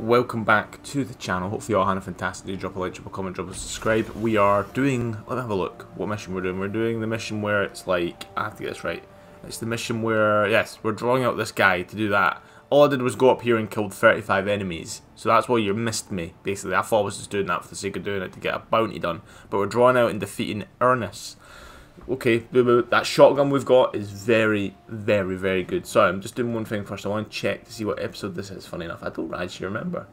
welcome back to the channel. Hopefully you all had a fantastic day. Drop a like, drop a comment, drop a subscribe. We are doing, let me have a look, what mission we're doing. We're doing the mission where it's like, I have to get this right. It's the mission where, yes, we're drawing out this guy to do that. All I did was go up here and killed 35 enemies. So that's why you missed me, basically. I thought I was just doing that for the sake of doing it to get a bounty done. But we're drawing out and defeating Ernest okay, that shotgun we've got is very, very, very good. Sorry, I'm just doing one thing first. I want to check to see what episode this is. Funny enough, I don't actually remember.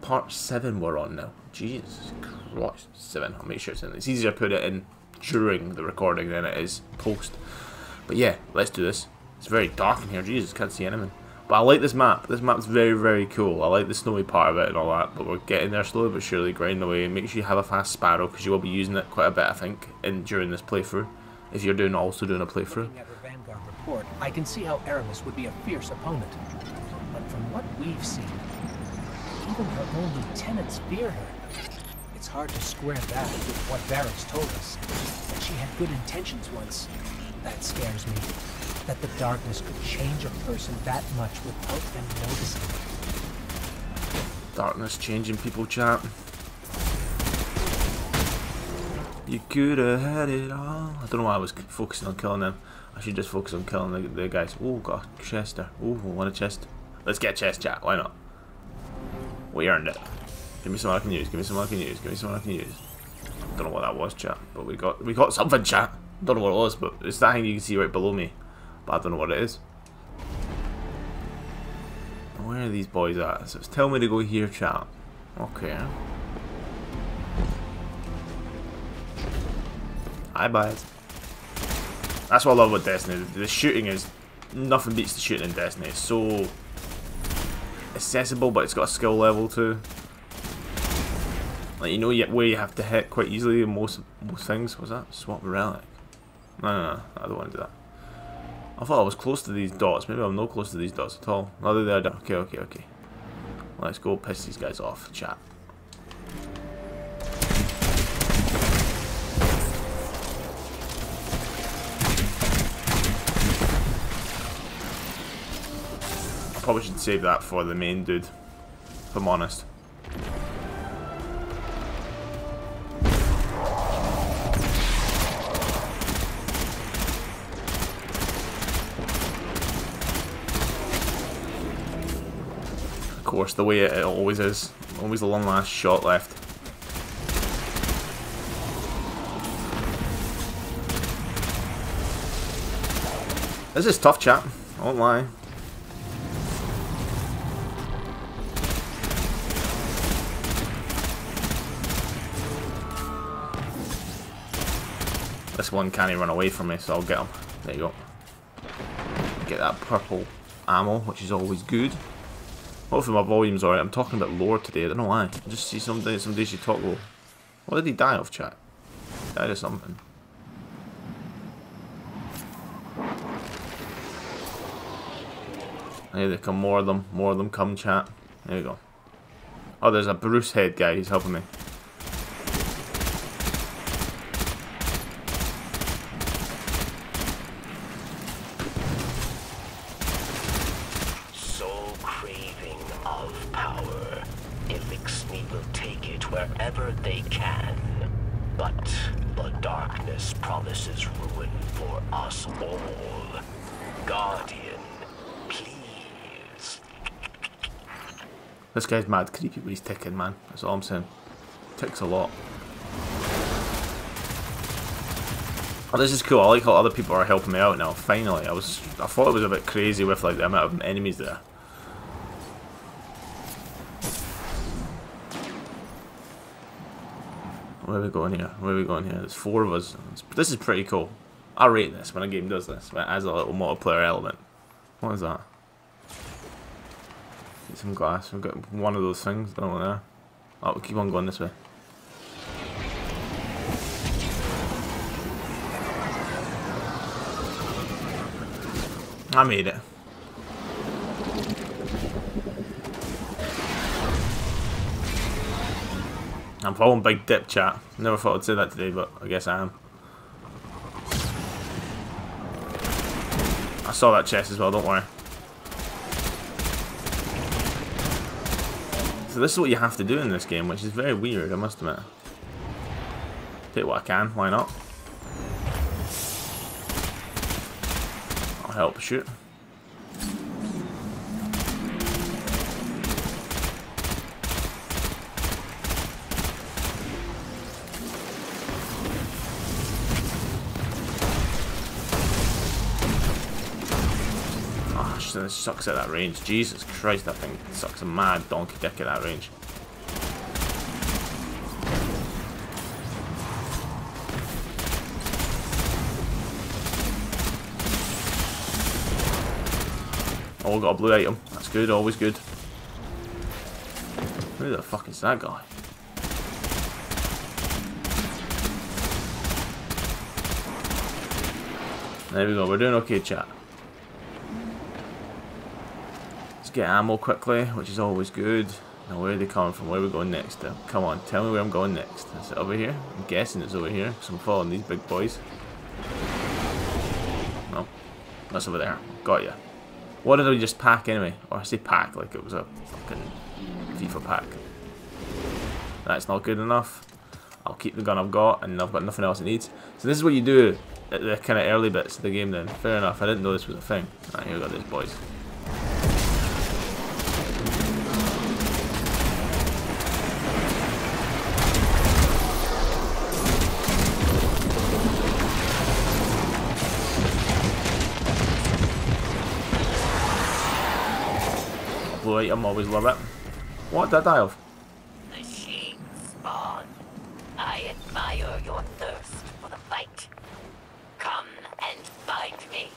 Part 7 we're on now. Jesus Christ. 7. I'll make sure it's in. It's easier to put it in during the recording than it is post. But yeah, let's do this. It's very dark in here. Jesus, can't see anything. But I like this map. This map's very, very cool. I like the snowy part of it and all that. But we're getting there slowly but surely, grinding away. Make sure you have a fast sparrow because you will be using it quite a bit, I think, in during this playthrough if you're doing also doing a playthrough. At her Vanguard report, I can see how Eramis would be a fierce opponent. But from what we've seen, even her own lieutenants fear her. It's hard to square that with what Variks told us, that she had good intentions once. That scares me. That the darkness could change a person that much without them noticing. Darkness changing people, chat. You could have had it all. I don't know why I was focusing on killing them. I should just focus on killing the, the guys. Oh, got a chest there. Oh, want a chest. Let's get chest, chat. Why not? We earned it. Give me something I can use. Give me something I can use. Give me something I can use. Don't know what that was, chat. But we got we got something, chat. Don't know what it was, but it's that thing you can see right below me. But I don't know what it is. Where are these boys at? So telling me to go here, chat. Okay. I buy it. That's what I love about Destiny. The shooting is nothing beats the shooting in Destiny. It's so accessible, but it's got a skill level too. Like you know where you have to hit quite easily in most most things. Was that swap relic? No, no, no, I don't want to do that. I thought I was close to these dots. Maybe I'm not close to these dots at all. No, they're there. Okay, okay, okay. Let's go piss these guys off, chat. Probably should save that for the main dude, if I'm honest. Of course, the way it always is. Always the long last shot left. This is tough, chat. I won't lie. This one can't even run away from me, so I'll get him. There you go. Get that purple ammo, which is always good. Hopefully my volume's alright. I'm talking a bit lower today. I don't know why. I just see some some days you talk low. What did he die of, chat? Died of something. Here they come. More of them. More of them come, chat. There you go. Oh, there's a Bruce head guy. He's helping me. Wherever they can. But the darkness promises ruin for us all. Guardian, please. This guy's mad creepy but he's ticking, man. That's all I'm saying. Ticks a lot. Oh, this is cool. I like how other people are helping me out now. Finally, I was I thought it was a bit crazy with like the amount of enemies there. Where are we going here? Where are we going here? There's four of us. This is pretty cool. I rate this when a game does this. When it has a little multiplayer element. What is that? Get some glass. We've got one of those things. Don't know there. Oh, we'll keep on going this way. I made it. I'm following Big Dip chat. Never thought I'd say that today, but I guess I am. I saw that chest as well, don't worry. So this is what you have to do in this game, which is very weird, I must admit. Take what I can, why not? I'll help shoot. This sucks at that range. Jesus Christ, that thing sucks a mad donkey dick at that range. Oh, got a blue item. That's good, always good. Who the fuck is that guy? There we go, we're doing okay, chat. Let's get ammo quickly, which is always good. Now, where are they coming from? Where are we going next? Though? Come on, tell me where I'm going next. Is it over here? I'm guessing it's over here, because I'm following these big boys. No, that's over there. Got you. What did I just pack anyway? Or I say pack like it was a fucking FIFA pack. That's not good enough. I'll keep the gun I've got and I've got nothing else it needs. So this is what you do at the kind of early bits of the game then. Fair enough, I didn't know this was a thing. Right, here we got these boys. Blue item, always love it. What did I die of? Machine spawn. I admire your thirst for the fight. Come and find me.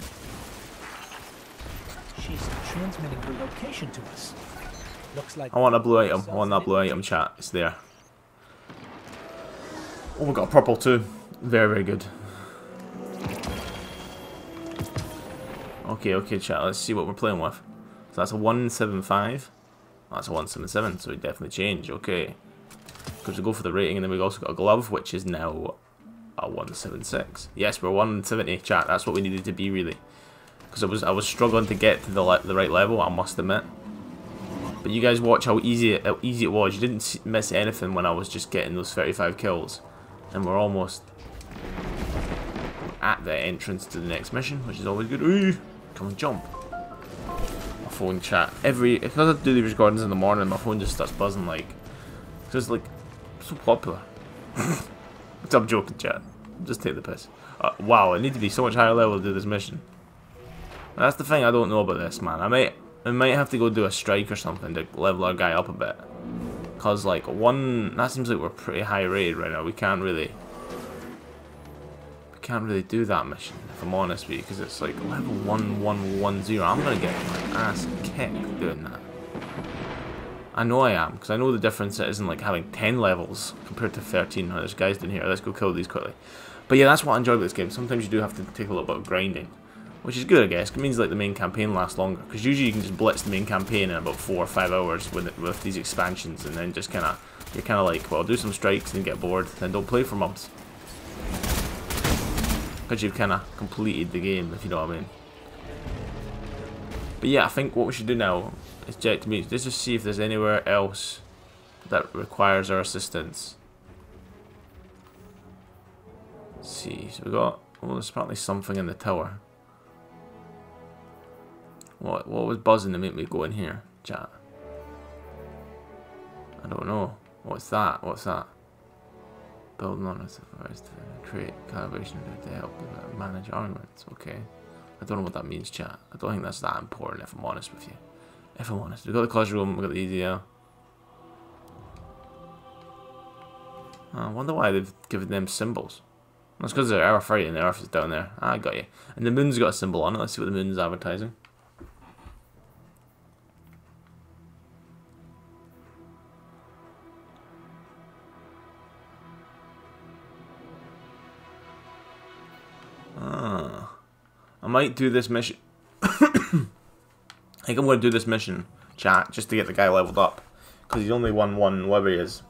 She's transmitting her location to us. Looks like I want a blue item. I want that blue item chat. It's there. Oh, we got a purple too. Very, very good. Okay, okay, chat. Let's see what we're playing with. So that's a 175. That's a 177, so we definitely change. Okay. Because we go for the rating, and then we've also got a glove, which is now a 176. Yes, we're 170, chat. That's what we needed to be, really. Because I was I was struggling to get to the the right level, I must admit. But you guys watch how easy it, how easy it was. You didn't miss anything when I was just getting those 35 kills. And we're almost at the entrance to the next mission, which is always good. Ooh, come and jump phone chat. Every because I do these recordings in the morning, my phone just starts buzzing like because it's like so popular. I'm joking, chat. Just take the piss. Uh, wow, I need to be so much higher level to do this mission. That's the thing I don't know about this, man. I might I might have to go do a strike or something to level our guy up a bit. Cause like one, that seems like we're pretty high rated right now. We can't really can't really do that mission, if I'm honest with you, because it's like level 1110. I'm going to get my ass kicked doing that. I know I am, because I know the difference it is in like having 10 levels compared to 13. Now, there's guys in here. Let's go kill these quickly. But yeah, that's what I enjoy about this game. Sometimes you do have to take a little bit of grinding, which is good, I guess. It means like the main campaign lasts longer, because usually you can just blitz the main campaign in about 4 or 5 hours with, with these expansions, and then just kind of, you're kind of like, well, do some strikes and get bored, then don't play for months. Because you've kind of completed the game, if you know what I mean. But yeah, I think what we should do now is check to me. Let's just see if there's anywhere else that requires our assistance. Let's see, so we got. Oh, there's apparently something in the tower. What? What was buzzing to make me go in here, chat? I don't know. What's that? What's that? Building on us first to create calibration to help manage armaments. Okay. I don't know what that means, chat. I don't think that's that important if I'm honest with you. If I'm honest. We've got the classroom, we've got the EDZ. I wonder why they've given them symbols. That's because they're right? And the Earth is down there. Ah, I got you. And the moon's got a symbol on it. Let's see what the moon's advertising. I might do this mission. I think I'm going to do this mission, chat, just to get the guy leveled up. Because he's only won one, whatever he is.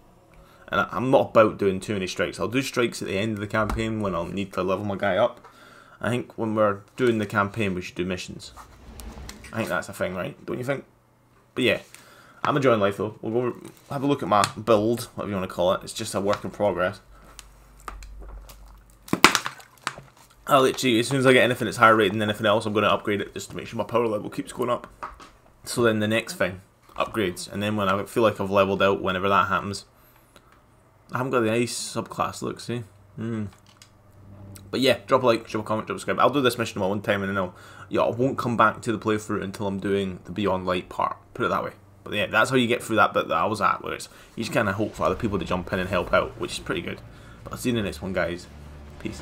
And I'm not about doing too many strikes. I'll do strikes at the end of the campaign when I'll need to level my guy up. I think when we're doing the campaign, we should do missions. I think that's a thing, right? Don't you think? But yeah, I'm enjoying life though. We'll go have a look at my build, whatever you want to call it. It's just a work in progress. I'll literally, as soon as I get anything that's higher rated than anything else, I'm going to upgrade it just to make sure my power level keeps going up. So then the next thing, upgrades. And then when I feel like I've leveled out, whenever that happens, I haven't got the ice subclass look, see? Hmm. But yeah, drop a like, drop a comment, drop a subscribe. I'll do this mission one time and then I'll, yeah, I won't come back to the playthrough until I'm doing the Beyond Light part. Put it that way. But yeah, that's how you get through that bit that I was at, where it's, you just kind of hope for other people to jump in and help out, which is pretty good. But I'll see you in the next one, guys. Peace.